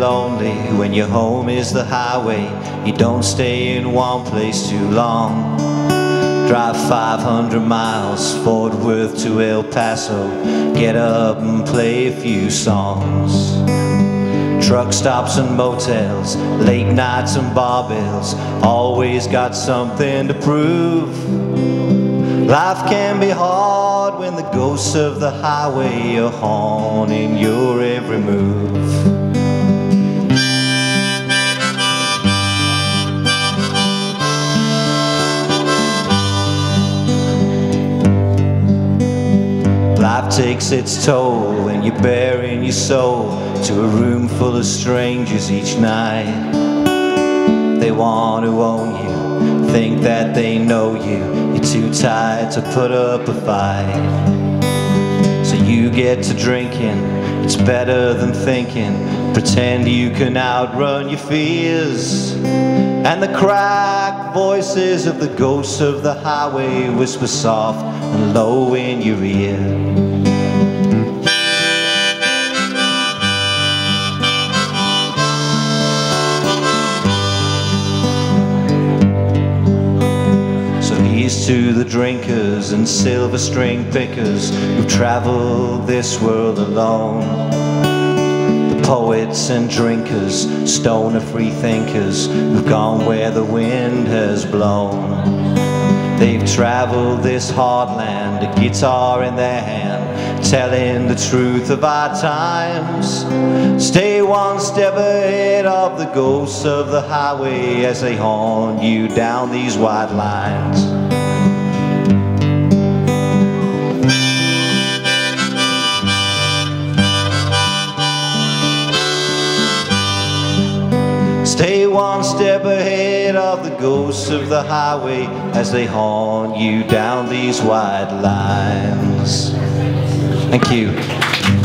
lonely when your home is the highway. You don't stay in one place too long. Drive 500 miles, Fort Worth to El Paso. Get up and play a few songs. Truck stops and motels, late nights and barbells. Always got something to prove. Life can be hard when the ghosts of the highway are haunting your every move. Life takes its toll when you're baring your soul to a room full of strangers each night. They want to own you, think that they know you. You're too tired to put up a fight. So you get to drinking, it's better than thinking. Pretend you can outrun your fears. And the cracked voices of the ghosts of the highway whisper soft and low in your ear. To the drinkers and silver string pickers who've traveled this world alone. The poets and drinkers, stoner free thinkers who've gone where the wind has blown. They've traveled this hard land, a guitar in their hand, telling the truth of our times. Stay one step ahead of the ghosts of the highway as they haunt you down these white lines. Of the ghosts of the highway as they haunt you down these wide lines. Thank you.